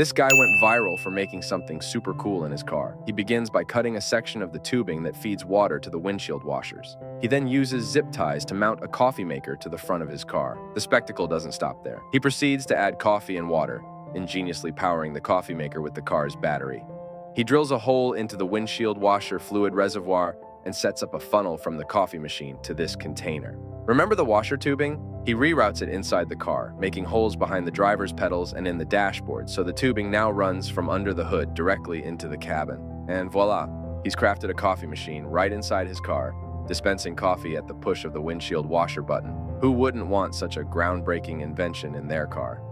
This guy went viral for making something super cool in his car. He begins by cutting a section of the tubing that feeds water to the windshield washers. He then uses zip ties to mount a coffee maker to the front of his car. The spectacle doesn't stop there. He proceeds to add coffee and water, ingeniously powering the coffee maker with the car's battery. He drills a hole into the windshield washer fluid reservoir and sets up a funnel from the coffee machine to this container. Remember the washer tubing? He reroutes it inside the car, making holes behind the driver's pedals and in the dashboard, so the tubing now runs from under the hood directly into the cabin. And voila, he's crafted a coffee machine right inside his car, dispensing coffee at the push of the windshield washer button. Who wouldn't want such a groundbreaking invention in their car?